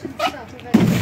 是不是啊？会不会？